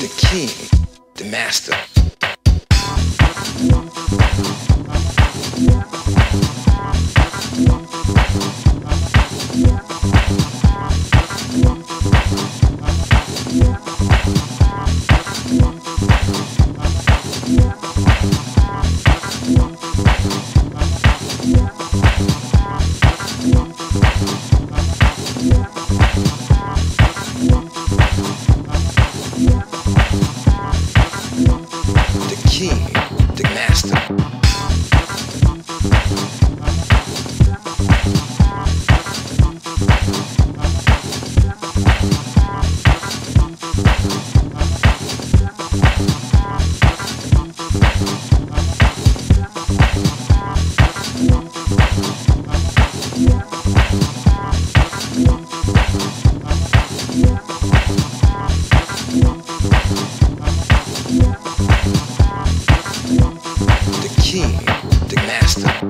The king, the master. The master.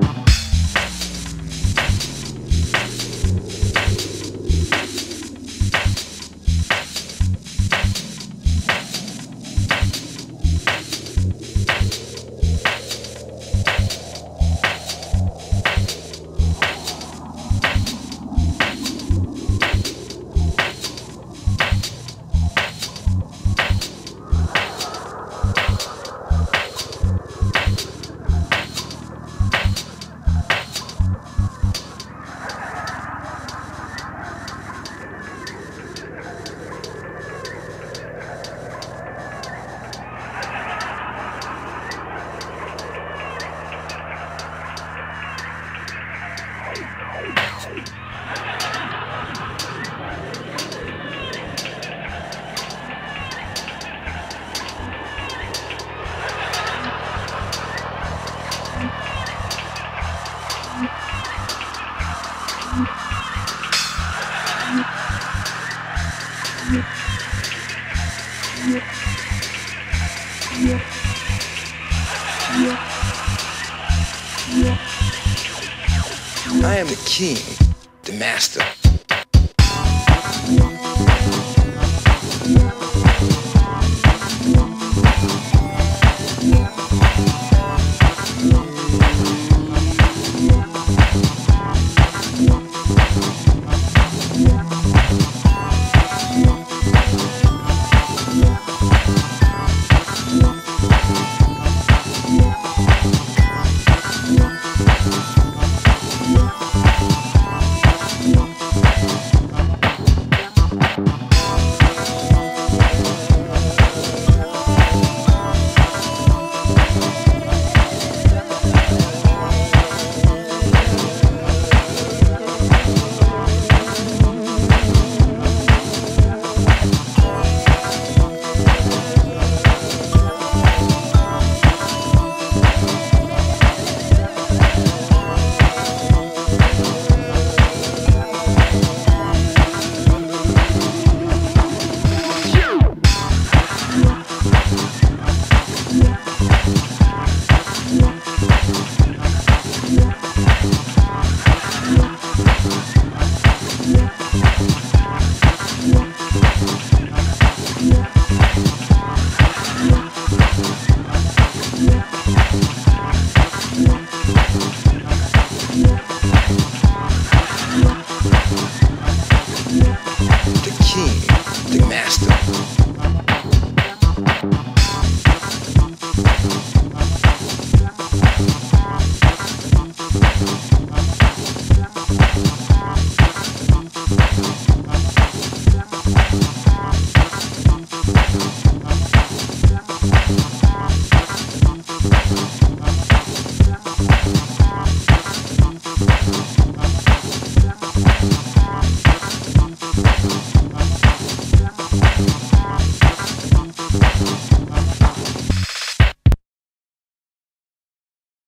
I am the king, the master. Master.